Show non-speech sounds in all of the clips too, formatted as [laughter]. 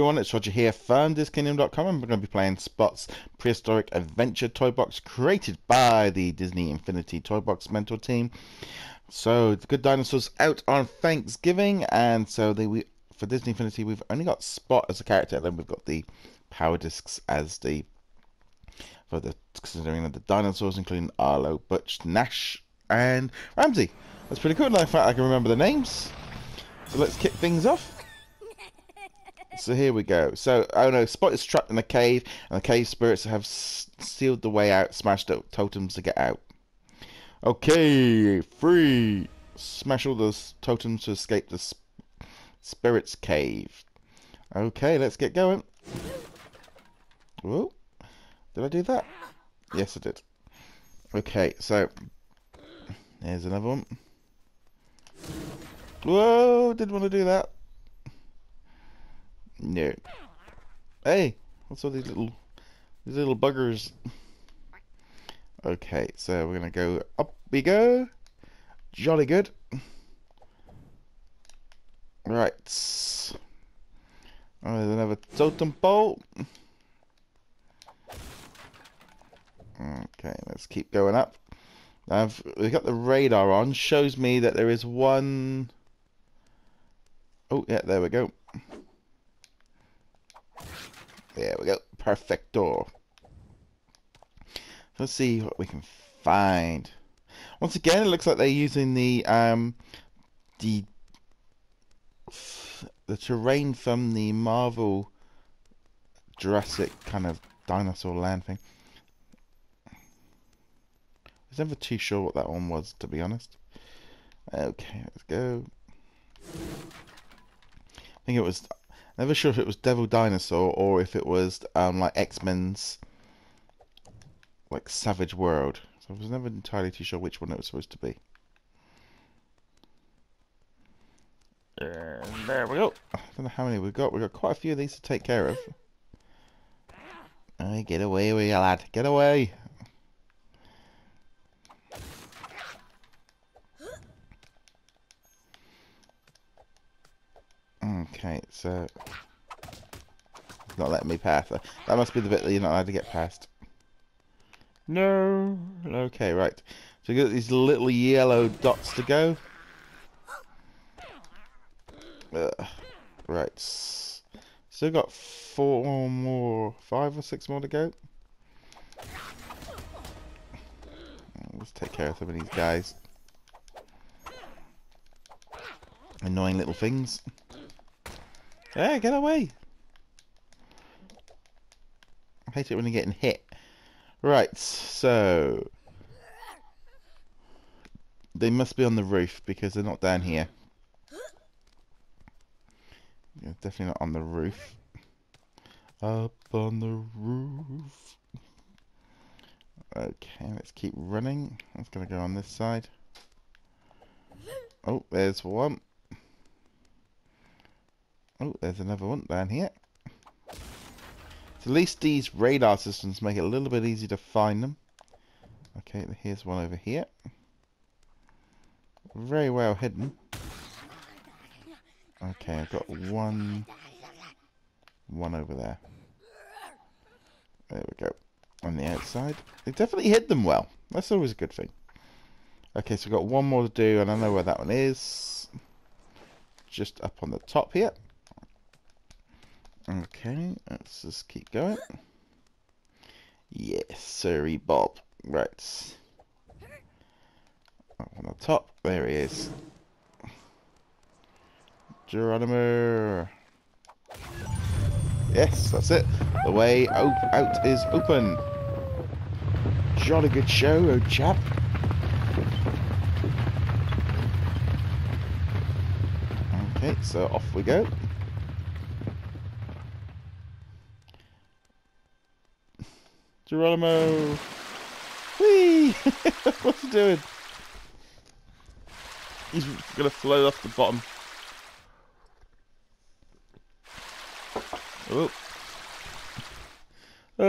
everyone, it's Roger here from and we're going to be playing Spot's Prehistoric Adventure Toy Box created by the Disney Infinity Toy Box Mentor team. So, the Good Dinosaurs out on Thanksgiving and so they we for Disney Infinity we've only got Spot as a character and then we've got the power discs as the for the considering the dinosaurs including Arlo, Butch, Nash and Ramsey. That's pretty cool. In fact, I can remember the names. So let's kick things off. So here we go. So, oh no, Spot is trapped in a cave, and the cave spirits have sealed the way out, smashed up totems to get out. Okay, free. Smash all those totems to escape the sp spirit's cave. Okay, let's get going. Whoa. Did I do that? Yes, I did. Okay, so there's another one. Whoa, didn't want to do that. No. Hey, what's all these little these little buggers? Okay, so we're gonna go up we go. Jolly good. Right. Oh, there's another totem pole. Okay, let's keep going up. I've we've got the radar on. Shows me that there is one. Oh yeah, there we go. There we go. Perfecto. Let's see what we can find. Once again, it looks like they're using the um, the the terrain from the Marvel Jurassic kind of dinosaur land thing. I was never too sure what that one was, to be honest. Okay, let's go. I think it was Never sure if it was Devil Dinosaur or if it was um, like X Men's like Savage World. So I was never entirely too sure which one it was supposed to be. And there we go. I don't know how many we've got. We've got quite a few of these to take care of. Right, get away with you, lad. Get away. Okay, so not letting me pass. That must be the bit that you're not allowed to get past. No. Okay, right. So we got these little yellow dots to go. Uh, right. Still got four more, five or six more to go. Let's take care of some of these guys. Annoying little things. Hey, get away! I hate it when you're getting hit. Right, so... They must be on the roof because they're not down here. Yeah, definitely not on the roof. Up on the roof. Okay, let's keep running. That's going to go on this side. Oh, there's one. Oh, there's another one down here. So at least these radar systems make it a little bit easier to find them. Okay, here's one over here. Very well hidden. Okay, I've got one one over there. There we go. On the outside. They definitely hid them well. That's always a good thing. Okay, so we've got one more to do, and I know where that one is. Just up on the top here. Okay, let's just keep going. Yes, sorry, Bob. Right. Up on the top, there he is. Geronimo. Yes, that's it. The way out is open. Jolly good show, old chap. Okay, so off we go. Geronimo! Whee! [laughs] What's he doing? He's gonna float off the bottom. Oh. Uh,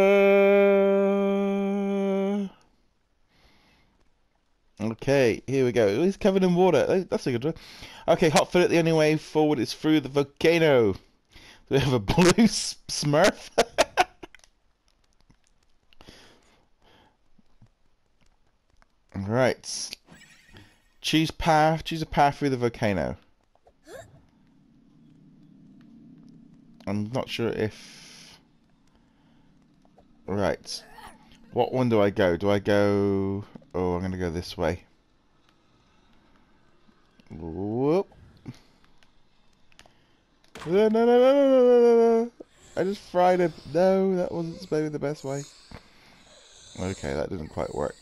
okay, here we go. He's covered in water. That's a good one. Okay, hot foot. The only way forward is through the volcano. We have a [laughs] blue smurf? Right. Choose path. Choose a path through the volcano. I'm not sure if... Right. What one do I go? Do I go... Oh, I'm going to go this way. Whoop. No, no, no, no, no, no, I just fried it. No, that wasn't maybe the best way. Okay, that didn't quite work.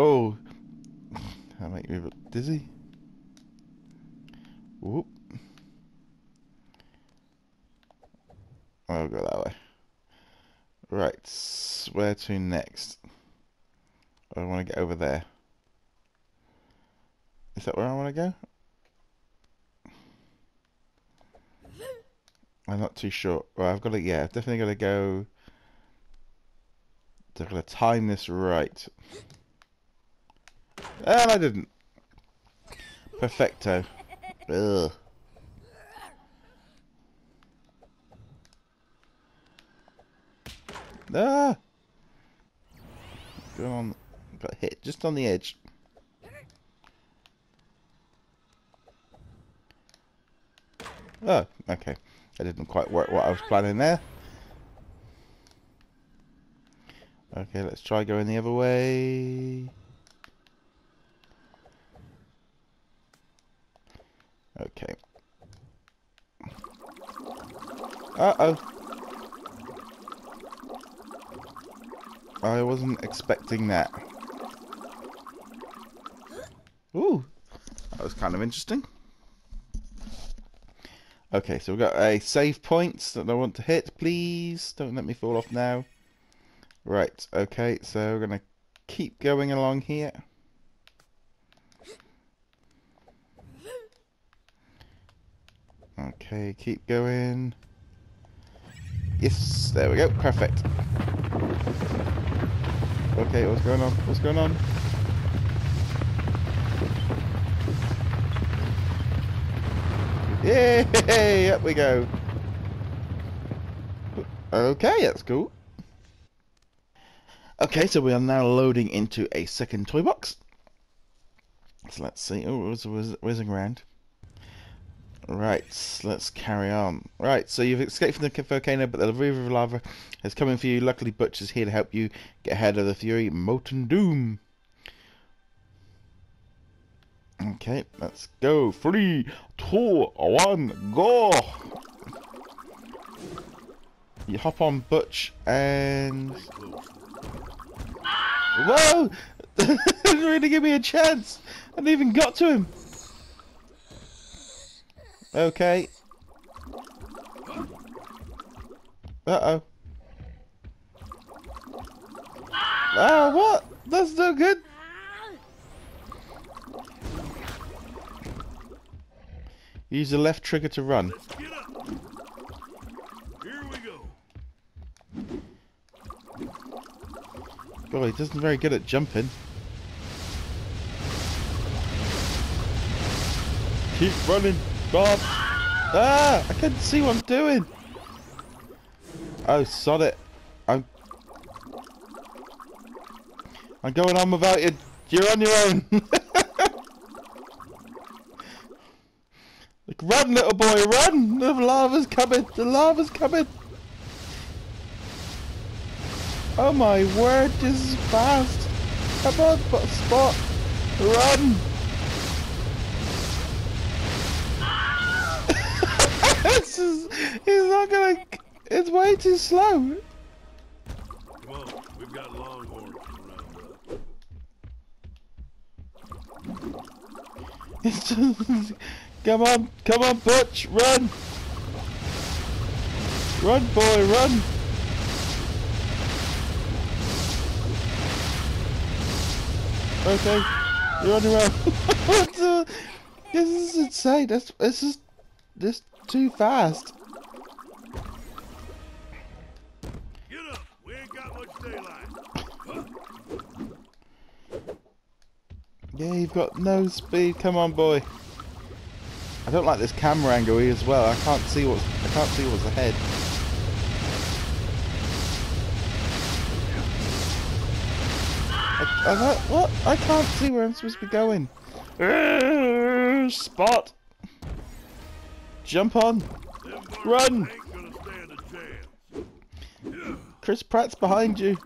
Oh, that make me a bit dizzy. Whoop. I'll go that way. Right, where to next? I want to get over there. Is that where I want to go? [laughs] I'm not too sure. Well, I've got to, yeah, definitely got to go. I've got to time this right. And I didn't. Perfecto. Ugh. Ah! Go on. Got hit just on the edge. Oh, okay. That didn't quite work what I was planning there. Okay, let's try going the other way. Okay. Uh-oh. I wasn't expecting that. Ooh, that was kind of interesting. Okay, so we've got a save point that I want to hit. Please don't let me fall off now. Right, okay, so we're going to keep going along here. Okay, keep going. Yes, there we go, perfect. Okay, what's going on? What's going on? Yay! [laughs] Up we go. Okay, that's cool. Okay, so we are now loading into a second toy box. So let's see. Oh, it was whizzing around. Right, let's carry on. Right, so you've escaped from the volcano, but the river of lava is coming for you. Luckily, Butch is here to help you get ahead of the Fury Molten Doom. Okay, let's go. Three, two, one, go! You hop on Butch and... Whoa! [laughs] didn't really give me a chance. I didn't even got to him. Okay. Uh-oh. Ah, what? That's no good. Use the left trigger to run. God, he doesn't very good at jumping. Keep running. God! Ah! I can't see what I'm doing! Oh, sod it. I'm... I'm going on without you. You're on your own. [laughs] like, run, little boy, run! The lava's coming! The lava's coming! Oh my word, this is fast! Come on, spot! Run! This is, he's not gonna, it's way too slow. Come on, we've got longhorns [laughs] It's just, come on, come on, Butch, run! Run, boy, run! Okay, you're on your own. [laughs] this is insane. That's this is this too fast. Get up! We ain't got much daylight. Yeah, you've got no speed. Come on, boy. I don't like this camera angle as well. I can't see what's I can't see what's ahead. I, I, what? I can't see where I'm supposed to be going. Spot. Jump on. Run! Chris Pratt's behind you.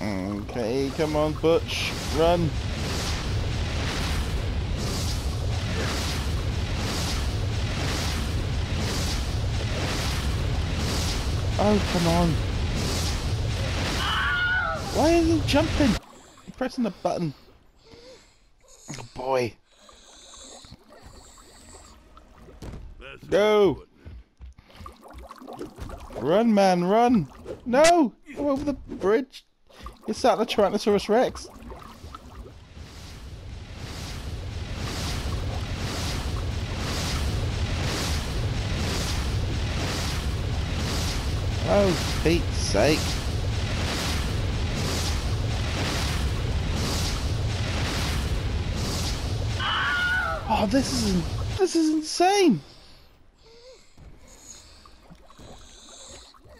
Okay, come on, Butch. Run. Oh, come on. Why is he jumping? He's pressing the button. Boy. Go. Run, man, run! No! Go over the bridge! You that the Tyrannosaurus Rex! Oh, Pete's sake! Oh, this is this is insane!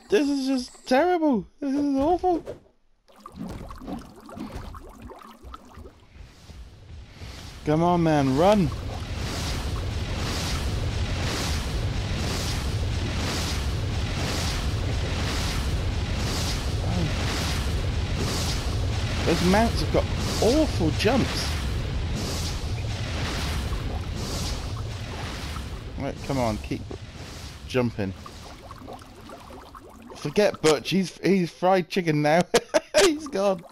This is just terrible. This is awful. Come on, man, run. Those mounts have got awful jumps. Right, come on, keep jumping. Forget Butch. He's he's fried chicken now. [laughs] he's gone.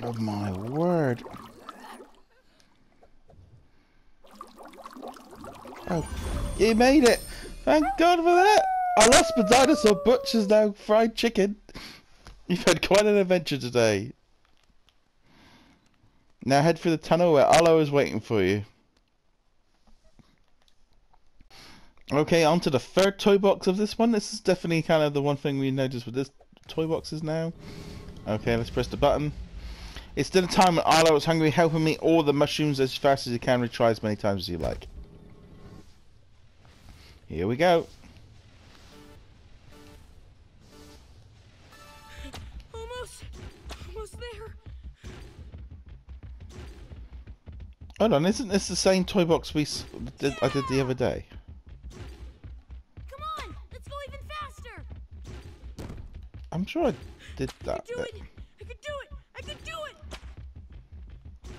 Oh my word. Oh, you made it. Thank God for that. Oh, I lost my dinosaur. Butch is now fried chicken. You've had quite an adventure today. Now head for the tunnel where Arlo is waiting for you. Okay, on to the third toy box of this one. This is definitely kind of the one thing we noticed with this toy boxes now. Okay, let's press the button. It's dinner time when Arlo is hungry, helping me all the mushrooms as fast as you can. Retry as many times as you like. Here we go. Hold on, isn't this the same toy box we s- did, I did the other day? Come on, let's go even faster. I'm sure I did I that. could do it. I could do it. I could do it.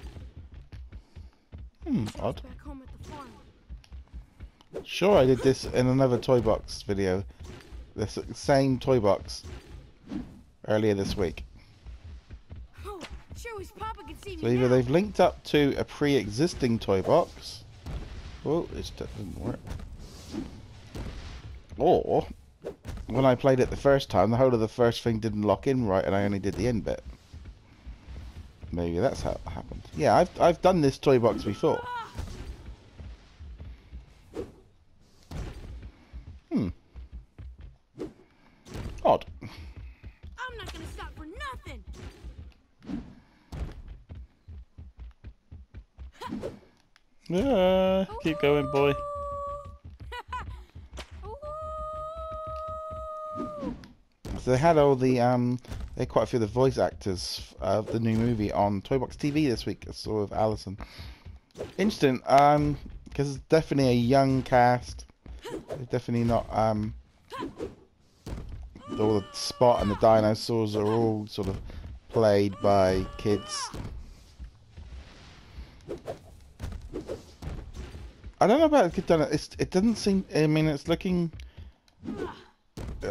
Hmm, odd. Back home at the farm. Sure, I did this in another toy box video. The same toy box earlier this week. Oh, sure wish Papa could see me So either they've linked up to a pre-existing toy box. Oh, it doesn't work. Or when I played it the first time, the whole of the first thing didn't lock in right, and I only did the end bit. Maybe that's how it happened. Yeah, I've I've done this toy box before. Ah, Hmm. Odd. I'm not gonna stop for nothing. Yeah, keep going, boy. [laughs] So they had all the um, they had quite a few of the voice actors of the new movie on Toy Box TV this week. I saw with Alison. Interesting, um, because it's definitely a young cast. Definitely not um, all the Spot and the dinosaurs are all sort of played by kids. I don't know about Dino. It's, it doesn't seem. I mean, it's looking.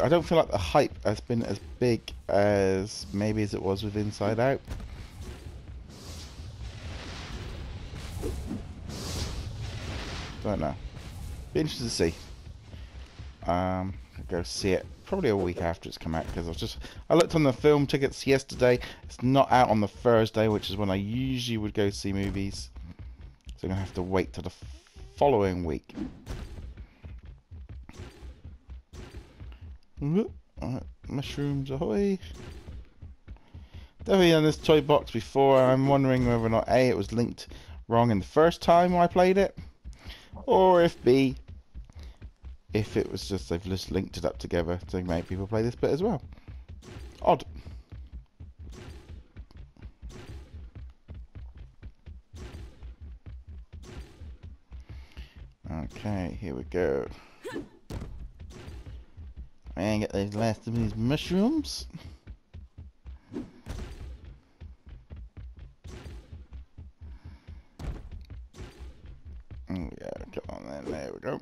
I don't feel like the hype has been as big as maybe as it was with Inside Out. Don't know. Be interested to see. Um, go see it probably a week after it's come out because I was just I looked on the film tickets yesterday. It's not out on the Thursday, which is when I usually would go see movies. So I'm gonna have to wait till the following week. Alright, mushrooms ahoy. definitely on this toy box before. I'm wondering whether or not A, it was linked wrong in the first time I played it, or if B, if it was just they've just linked it up together to make people play this bit as well. Odd. Okay, here we go. And get these last of these mushrooms. Oh yeah, come on then, there we go.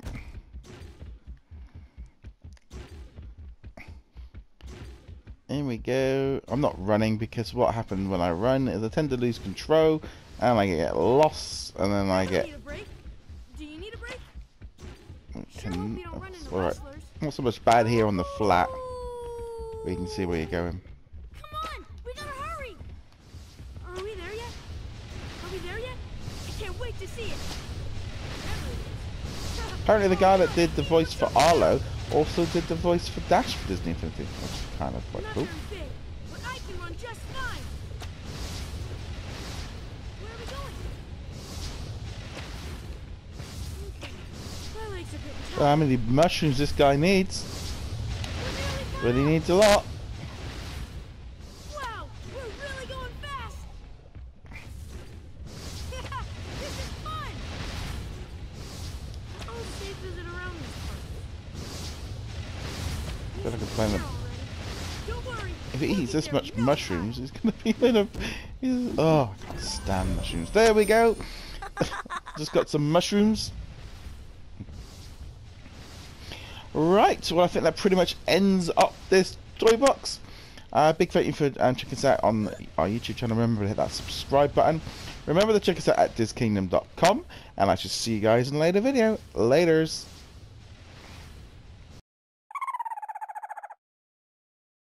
Here we go. I'm not running because what happened when I run is I tend to lose control and I get lost and then I get Not so much bad here on the flat. We can see where you're going. Come on, we gotta hurry. Are we there yet? Are we there yet? I can't wait to see it. Whatever it is. Apparently the guy that did the voice for Arlo also did the voice for Dash for Disney Infinity, which is kind of quite cool. How many mushrooms this guy needs? But he needs a lot. Wow, we're really going fast. [laughs] this is fun. How safe is it around this part? Feel like I'm playing a- There already. Don't worry. If he eats this much mushrooms, he's gonna be in a. He's, oh, I can't stand mushrooms. There we go. [laughs] Just got some mushrooms. Right, well, I think that pretty much ends up this toy box. Uh, big thank you for um, checking us out on our YouTube channel. Remember to hit that subscribe button. Remember to check us out at diskingdom.com. And I shall see you guys in a later video. Laters.